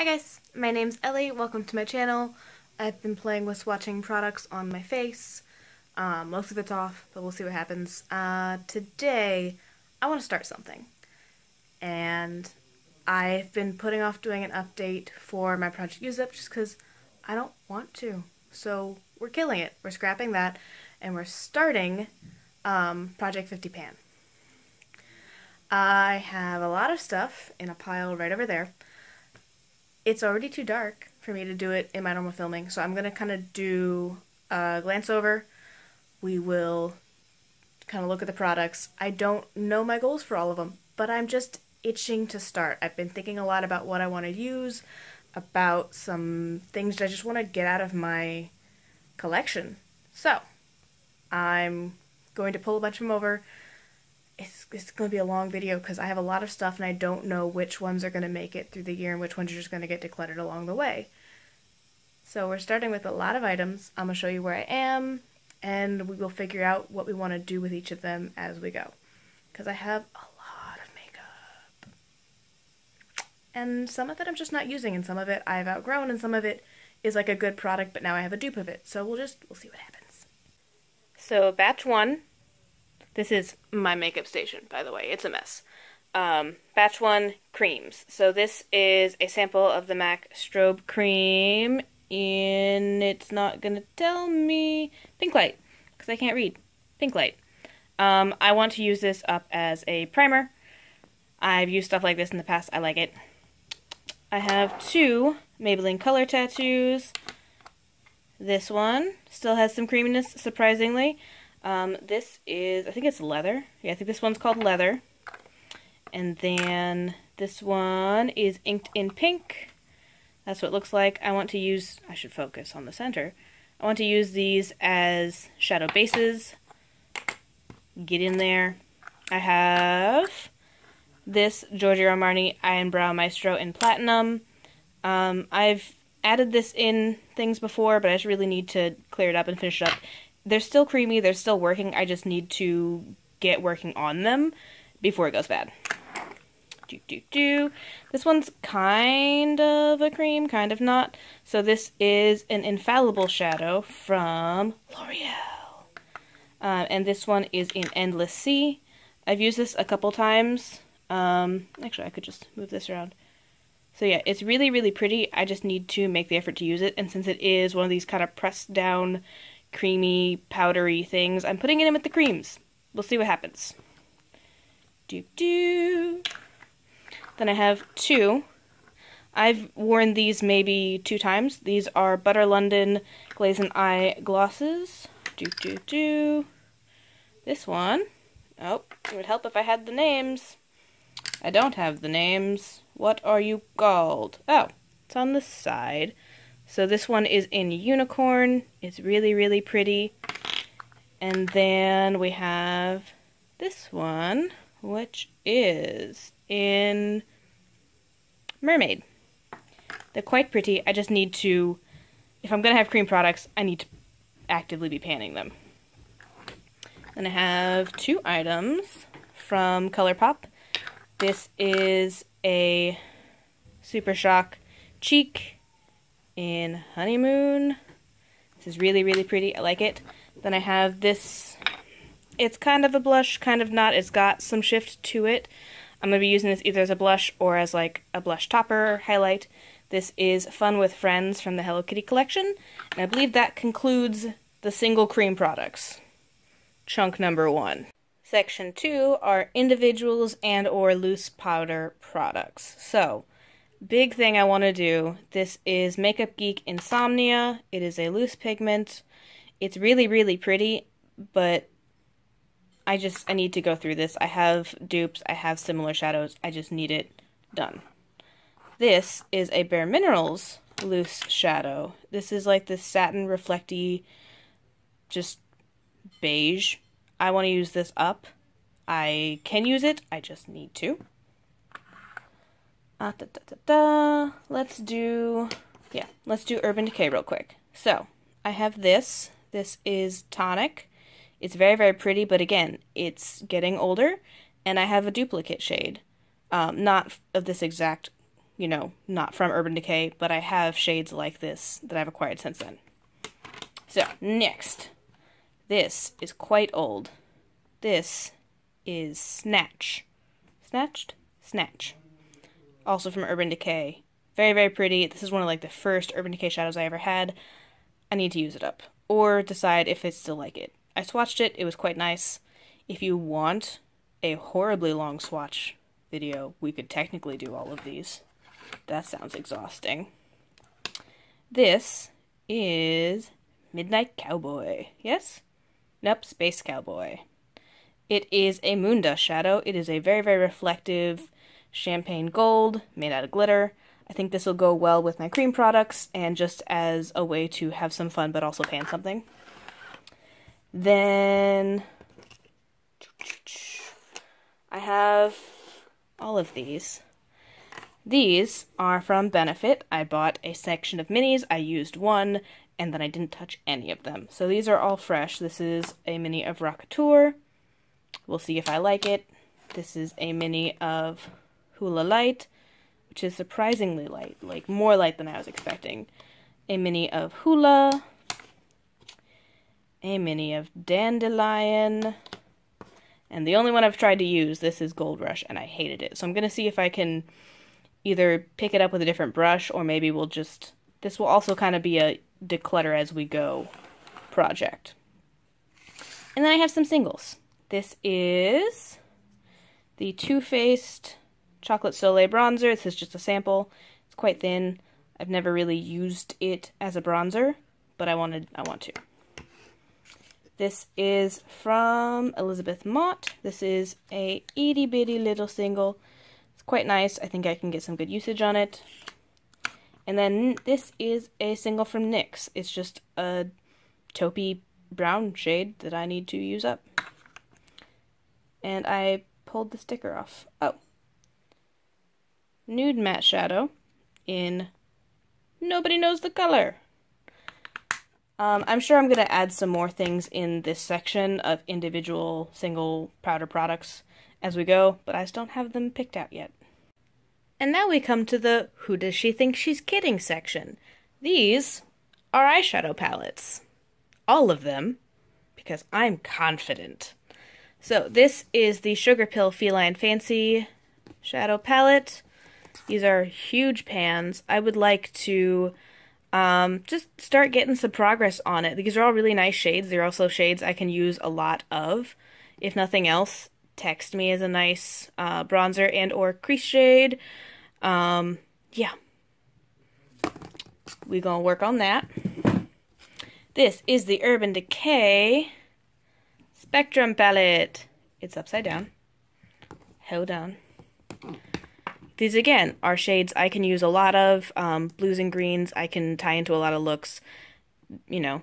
Hi guys, my name's Ellie. Welcome to my channel. I've been playing with swatching products on my face. Um, most of it's off, but we'll see what happens. Uh, today, I want to start something. And I've been putting off doing an update for my Project Use Up just because I don't want to. So we're killing it. We're scrapping that, and we're starting um, Project 50 Pan. I have a lot of stuff in a pile right over there. It's already too dark for me to do it in my normal filming, so I'm going to kind of do a glance over. We will kind of look at the products. I don't know my goals for all of them, but I'm just itching to start. I've been thinking a lot about what I want to use, about some things that I just want to get out of my collection. So, I'm going to pull a bunch of them over it's, it's going to be a long video because I have a lot of stuff and I don't know which ones are going to make it through the year and which ones are just going to get decluttered along the way. So we're starting with a lot of items. I'm going to show you where I am and we will figure out what we want to do with each of them as we go. Because I have a lot of makeup. And some of it I'm just not using and some of it I've outgrown and some of it is like a good product but now I have a dupe of it. So we'll just, we'll see what happens. So batch one this is my makeup station, by the way. It's a mess. Um, batch one creams. So this is a sample of the MAC Strobe Cream and it's not going to tell me, Pinklite, because I can't read. Pinklite. Um, I want to use this up as a primer. I've used stuff like this in the past. I like it. I have two Maybelline Color Tattoos. This one still has some creaminess, surprisingly. Um, this is, I think it's leather. Yeah, I think this one's called leather. And then this one is inked in pink. That's what it looks like. I want to use, I should focus on the center. I want to use these as shadow bases. Get in there. I have this Giorgio Armani Eye and Brow Maestro in Platinum. Um, I've added this in things before, but I just really need to clear it up and finish it up they're still creamy, they're still working. I just need to get working on them before it goes bad. Do, do, do. This one's kind of a cream, kind of not. So this is an Infallible Shadow from L'Oreal. Uh, and this one is in Endless Sea. I've used this a couple times. Um, actually, I could just move this around. So yeah, it's really, really pretty. I just need to make the effort to use it. And since it is one of these kind of pressed down creamy, powdery things. I'm putting it in with the creams. We'll see what happens. Do do. Then I have two. I've worn these maybe two times. These are Butter London Glazen Eye glosses. Do do do. This one. Oh, it would help if I had the names. I don't have the names. What are you called? Oh, it's on the side. So this one is in unicorn. It's really, really pretty. And then we have this one, which is in mermaid. They're quite pretty. I just need to, if I'm going to have cream products, I need to actively be panning them. Then I have two items from ColourPop. This is a Super Shock Cheek in Honeymoon. This is really, really pretty. I like it. Then I have this. It's kind of a blush, kind of not. It's got some shift to it. I'm going to be using this either as a blush or as like a blush topper highlight. This is Fun with Friends from the Hello Kitty collection. And I believe that concludes the single cream products. Chunk number one. Section two are individuals and or loose powder products. So, big thing I want to do. This is Makeup Geek Insomnia. It is a loose pigment. It's really, really pretty, but I just, I need to go through this. I have dupes, I have similar shadows, I just need it done. This is a Bare Minerals loose shadow. This is like this satin reflecty, just beige. I want to use this up. I can use it, I just need to. Uh, da, da, da. Let's do, yeah, let's do Urban Decay real quick. So, I have this. This is Tonic. It's very, very pretty, but again, it's getting older, and I have a duplicate shade. Um, not of this exact you know, not from Urban Decay, but I have shades like this that I've acquired since then. So, next. This is quite old. This is Snatch. Snatched? Snatch. Also from Urban Decay. Very, very pretty. This is one of like the first Urban Decay shadows I ever had. I need to use it up. Or decide if I still like it. I swatched it, it was quite nice. If you want a horribly long swatch video, we could technically do all of these. That sounds exhausting. This is Midnight Cowboy. Yes? Nope, Space Cowboy. It is a moon shadow. It is a very, very reflective champagne gold made out of glitter. I think this will go well with my cream products and just as a way to have some fun but also pan something. Then I have all of these. These are from Benefit. I bought a section of minis, I used one, and then I didn't touch any of them. So these are all fresh. This is a mini of Rockateur. We'll see if I like it. This is a mini of Hoola Lite, which is surprisingly light, like more light than I was expecting. A mini of Hoola, a mini of Dandelion, and the only one I've tried to use, this is Gold Rush, and I hated it. So I'm going to see if I can either pick it up with a different brush, or maybe we'll just... This will also kind of be a declutter as we go project. And then I have some singles. This is the Too Faced Chocolate Soleil Bronzer. This is just a sample. It's quite thin. I've never really used it as a bronzer, but I wanted I want to. This is from Elizabeth Mott. This is a itty bitty little single. It's quite nice. I think I can get some good usage on it. And then this is a single from NYX. It's just a taupey brown shade that I need to use up. And I pulled the sticker off. Oh. Nude Matte Shadow in Nobody Knows the Color. Um, I'm sure I'm going to add some more things in this section of individual single powder products as we go, but I just don't have them picked out yet. And now we come to the Who Does She Think She's Kidding section. These are eyeshadow palettes. All of them, because I'm confident. So this is the Sugarpill Feline Fancy shadow palette. These are huge pans. I would like to um, just start getting some progress on it. These are all really nice shades. They're also shades I can use a lot of. If nothing else, text me as a nice uh, bronzer and or crease shade. Um, yeah. we gonna work on that. This is the Urban Decay Spectrum palette. It's upside down. Hold on. These, again, are shades I can use a lot of. Um, blues and greens I can tie into a lot of looks. You know,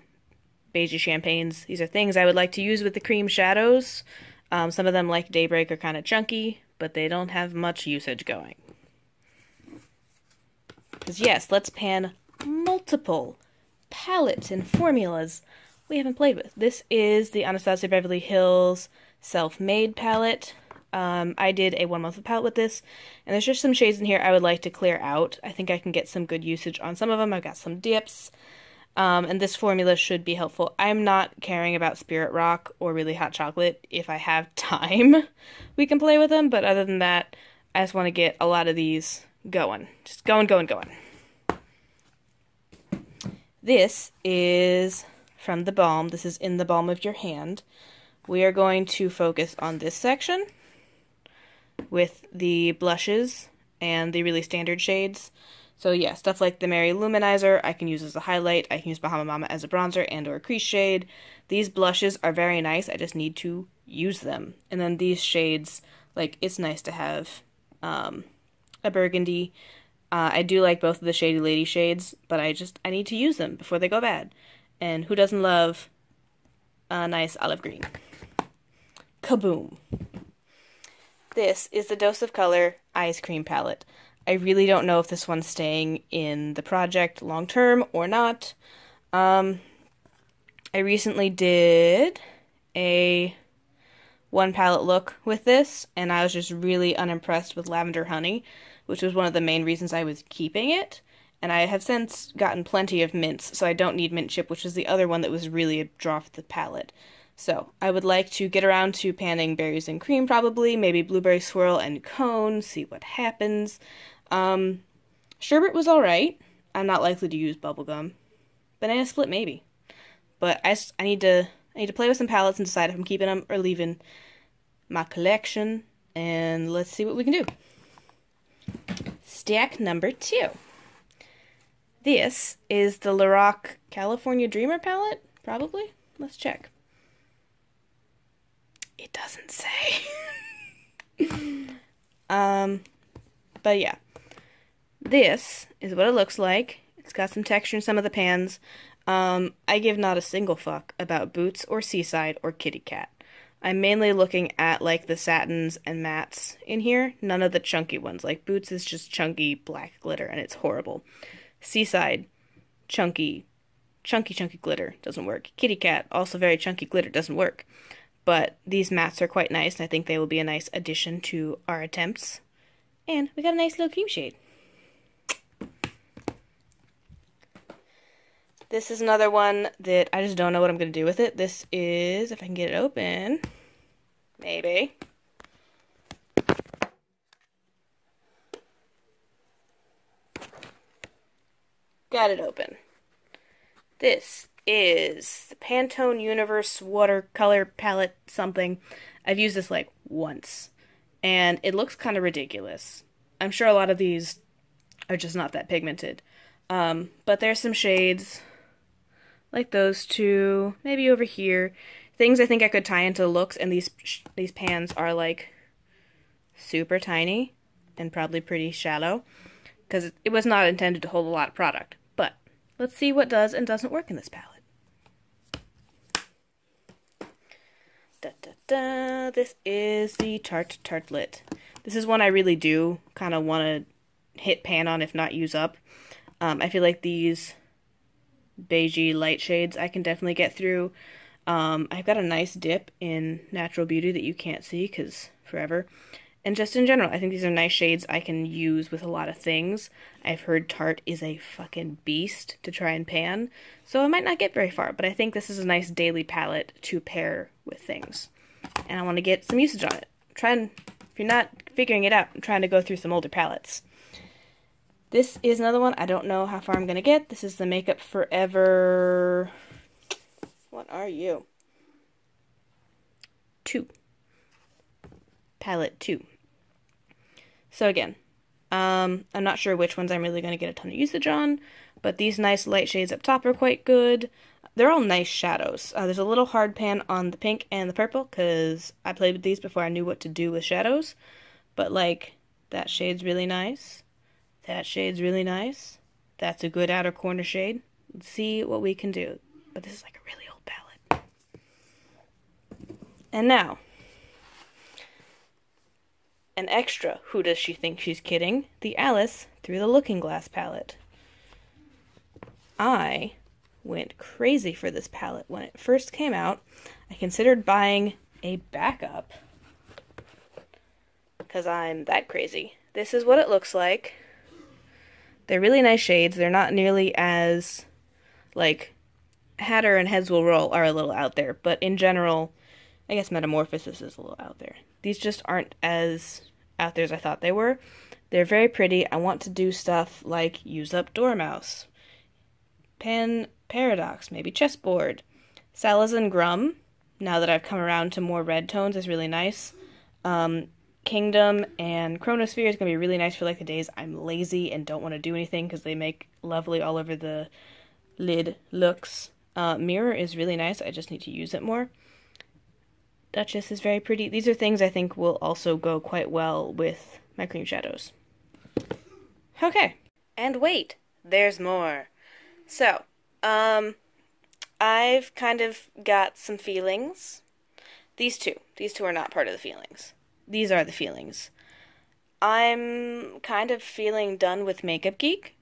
beige champagnes. These are things I would like to use with the cream shadows. Um, some of them, like Daybreak, are kind of chunky, but they don't have much usage going. Because, yes, let's pan multiple palettes and formulas we haven't played with. This is the Anastasia Beverly Hills Self-Made palette. Um, I did a one month palette with this, and there's just some shades in here I would like to clear out. I think I can get some good usage on some of them. I've got some dips, um, and this formula should be helpful. I'm not caring about Spirit Rock or really hot chocolate. If I have time, we can play with them, but other than that, I just want to get a lot of these going. Just going, going, going. This is from the balm. This is in the balm of your hand. We are going to focus on this section with the blushes and the really standard shades. So yeah, stuff like the Mary-Lou Manizer I can use as a highlight. I can use Bahama Mama as a bronzer and or a crease shade. These blushes are very nice. I just need to use them. And then these shades, like it's nice to have um, a burgundy. Uh, I do like both of the Shady Lady shades, but I just I need to use them before they go bad. And who doesn't love a nice olive green? Kaboom! This is the Dose of Color Eyes Cream Palette. I really don't know if this one's staying in the project long term or not. Um, I recently did a one palette look with this, and I was just really unimpressed with Lavender Honey. which was one of the main reasons I was keeping it. And I have since gotten plenty of mints, so I don't need mint chip, which is the other one that was really a draw for the palette. So I would like to get around to panning berries and cream, probably, maybe blueberry swirl and cone, see what happens. Um, sherbet was alright. I'm not likely to use bubblegum. Banana split, maybe. But I, I need to I need to play with some palettes and decide if I'm keeping them or leaving my collection. And let's see what we can do. Stack number two. This is the Lorac California Dreamer palette, probably. Let's check. It doesn't say. um, but yeah. This is what it looks like. It's got some texture in some of the pans. Um, I give not a single fuck about Boots or Seaside or Kitty Cat. I'm mainly looking at like the satins and mattes in here, none of the chunky ones. Like Boots is just chunky black glitter and it's horrible. Seaside, chunky, chunky, chunky glitter doesn't work. Kitty Cat, also very chunky glitter, doesn't work. But these mats are quite nice, and I think they will be a nice addition to our attempts. And we got a nice little cream shade. This is another one that I just don't know what I'm going to do with it. This is, if I can get it open, maybe. Got it open. This is the Pantone Universe watercolor palette something. I've used this like once, and it looks kind of ridiculous. I'm sure a lot of these are just not that pigmented. Um, but there's some shades like those two, maybe over here. Things I think I could tie into looks, and these these pans are like super tiny and probably pretty shallow because it was not intended to hold a lot of product. But let's see what does and doesn't work in this palette. Da, da, da. This is the Tarte Tartelette. This is one I really do kind of want to hit pan on, if not use up. Um, I feel like these beigey light shades I can definitely get through. Um, I've got a nice dip in Natural Beauty that you can't see because forever. And just in general, I think these are nice shades I can use with a lot of things. I've heard Tarte is a fucking beast to try and pan, so I might not get very far, but I think this is a nice daily palette to pair with things. And I want to get some usage on it. Try and, if you're not figuring it out, I'm trying to go through some older palettes. This is another one. I don't know how far I'm going to get. This is the Makeup Forever... What are you? Two. Palette 2. So again, um, I'm not sure which ones I'm really going to get a ton of usage on, but these nice light shades up top are quite good. They're all nice shadows. Uh, there's a little hard pan on the pink and the purple, because I played with these before I knew what to do with shadows. But, like, that shade's really nice. That shade's really nice. That's a good outer corner shade. Let's see what we can do. But this is like a really old palette. And now, an extra Who Does She Think She's Kidding? The Alice Through the Looking Glass palette. I went crazy for this palette when it first came out. I considered buying a backup because I'm that crazy. This is what it looks like. They're really nice shades. They're not nearly as like Hatter and Heads Will Roll are a little out there, but in general, I guess Metamorphosis is a little out there. These just aren't as out there as I thought they were. They're very pretty. I want to do stuff like use up Dormouse, Pan Paradox, maybe Chessboard, Salazen Grum. Now that I've come around to more red tones, is really nice. Um, Kingdom and Chronosphere is going to be really nice for like the days I'm lazy and don't want to do anything because they make lovely all over the lid looks. Uh, Mirror is really nice. I just need to use it more. Duchess is very pretty. These are things I think will also go quite well with my cream shadows. Okay. And wait, there's more. So, um, I've kind of got some feelings. These two. These two are not part of the feelings these are the feelings. I'm kind of feeling done with Makeup Geek.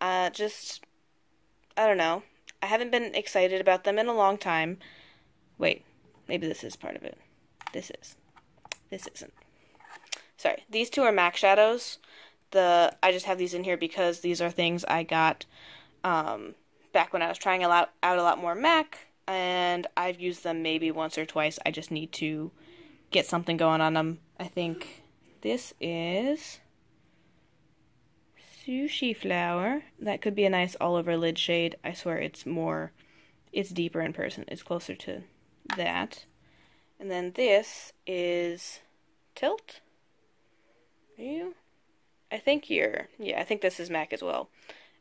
Uh, just, I don't know. I haven't been excited about them in a long time. Wait, maybe this is part of it. This is. This isn't. sorry, these two are MAC shadows. The I just have these in here because these are things I got um, back when I was trying a lot, out a lot more MAC, and I've used them maybe once or twice. I just need to get something going on them. I think this is sushi flower. That could be a nice all over lid shade. I swear it's more, it's deeper in person. It's closer to that. And then this is tilt. Are you? I think you're, yeah, I think this is MAC as well.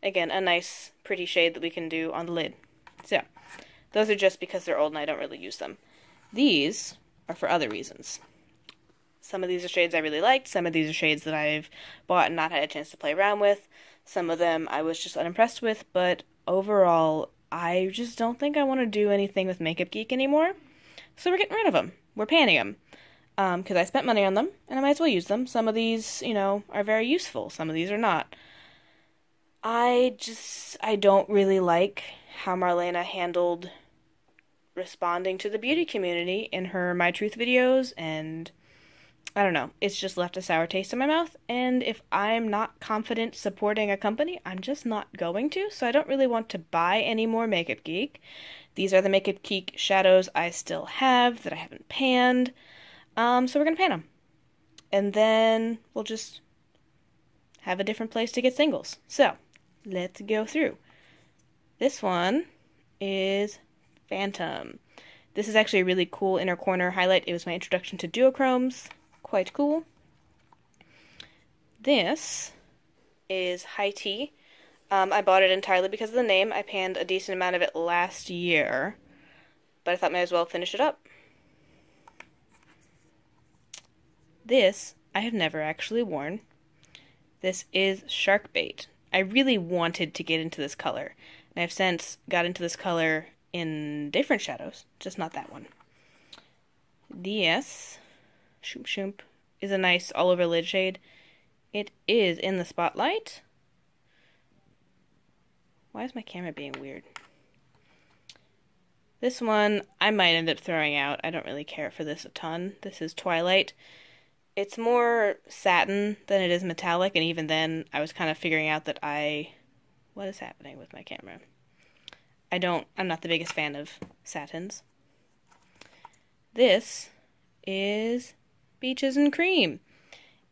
Again, a nice, pretty shade that we can do on the lid. So, those are just because they're old and I don't really use them. These are for other reasons. Some of these are shades I really liked. Some of these are shades that I've bought and not had a chance to play around with. Some of them I was just unimpressed with, but overall, I just don't think I want to do anything with Makeup Geek anymore. So we're getting rid of them. We're panning them. Because um, I spent money on them, and I might as well use them. Some of these, you know, are very useful. Some of these are not. I just, I don't really like how Marlena handled responding to the beauty community in her My Truth videos and I don't know. It's just left a sour taste in my mouth. And if I'm not confident supporting a company, I'm just not going to. So I don't really want to buy any more Makeup Geek. These are the Makeup Geek shadows I still have that I haven't panned. Um, so we're going to pan them. And then we'll just have a different place to get singles. So let's go through. This one is Phantom. This is actually a really cool inner corner highlight. It was my introduction to duochromes quite cool. This is High Tea. Um, I bought it entirely because of the name. I panned a decent amount of it last year, but I thought I might as well finish it up. This I have never actually worn. This is Shark Bait. I really wanted to get into this color, and I've since got into this color in different shadows, just not that one. This Shoop Shoop is a nice all over lid shade. It is in the spotlight. Why is my camera being weird? This one I might end up throwing out. I don't really care for this a ton. This is Twilight. It's more satin than it is metallic, and even then I was kind of figuring out that I. What is happening with my camera? I don't. I'm not the biggest fan of satins. This is Beaches and Cream.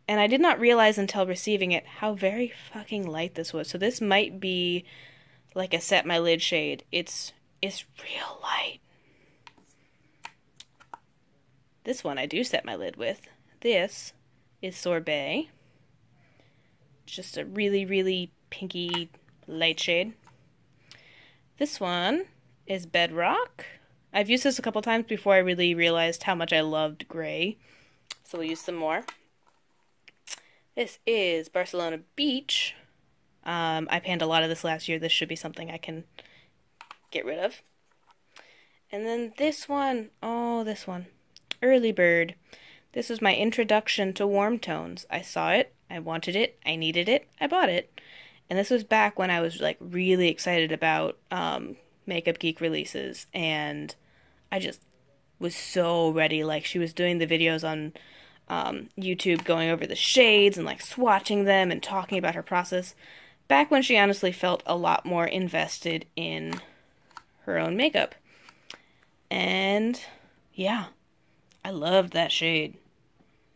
And I did not realize until receiving it how very fucking light this was. So this might be like a set my lid shade. It's it's real light. This one I do set my lid with. This is Sorbet. Just a really, really pinky light shade. This one is Bedrock. I've used this a couple times before I really realized how much I loved gray. So we'll use some more. This is Barcelona Beach. Um, I panned a lot of this last year. This should be something I can get rid of. And then this one, oh, this one. Early Bird. This was my introduction to warm tones. I saw it, I wanted it, I needed it, I bought it. And this was back when I was like really excited about um, Makeup Geek releases, and I just was so ready. Like she was doing the videos on um, YouTube going over the shades and like swatching them and talking about her process back when she honestly felt a lot more invested in her own makeup. And yeah, I loved that shade.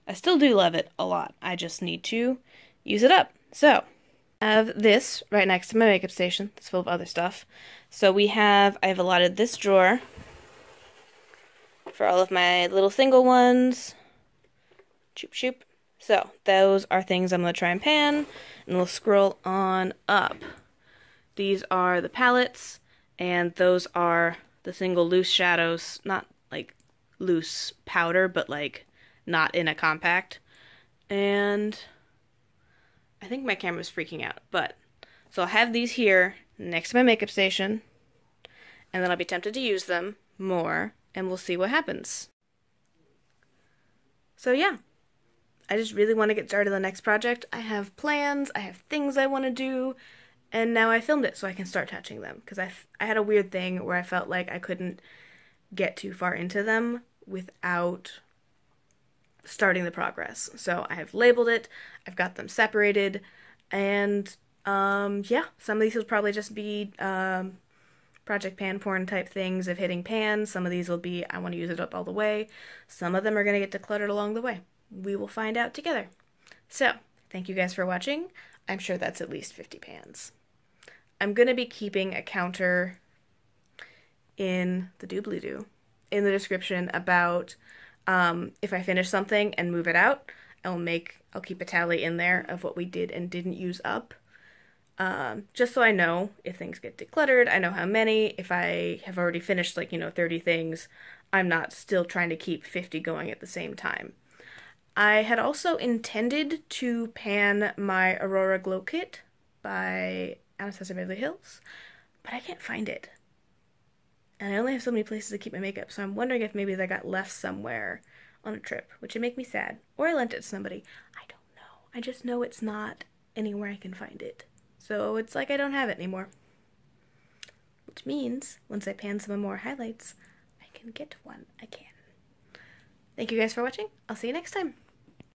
I still do love it a lot. I just need to use it up. So, I have this right next to my makeup station. It's full of other stuff. So we have, I've allotted this drawer for all of my little single ones. Choop choop. So, those are things I'm going to try and pan, and we'll scroll on up. These are the palettes, and those are the single loose shadows, not like loose powder, but like not in a compact. And I think my camera's freaking out, but so I'll have these here next to my makeup station, and then I'll be tempted to use them more, and we'll see what happens. So, yeah. I just really want to get started on the next project. I have plans, I have things I want to do, and now I filmed it so I can start touching them. Because I, I had a weird thing where I felt like I couldn't get too far into them without starting the progress. So I have labeled it, I've got them separated, and um, yeah, some of these will probably just be um, Project Pan porn type things of hitting pans. Some of these will be I want to use it up all the way. Some of them are going to get decluttered along the way. We will find out together. So, thank you guys for watching. I'm sure that's at least 50 pans. I'm going to be keeping a counter in the doobly doo in the description about um, if I finish something and move it out, I'll make I'll keep a tally in there of what we did and didn't use up. Um, just so I know if things get decluttered, I know how many. If I have already finished like, you know, 30 things, I'm not still trying to keep 50 going at the same time. I had also intended to pan my Aurora Glow Kit by Anastasia Beverly Hills, but I can't find it. And I only have so many places to keep my makeup, so I'm wondering if maybe that got left somewhere on a trip, which would make me sad. Or I lent it to somebody. I don't know. I just know it's not anywhere I can find it. So it's like I don't have it anymore. Which means, once I pan some more highlights, I can get one again. Thank you guys for watching. I'll see you next time.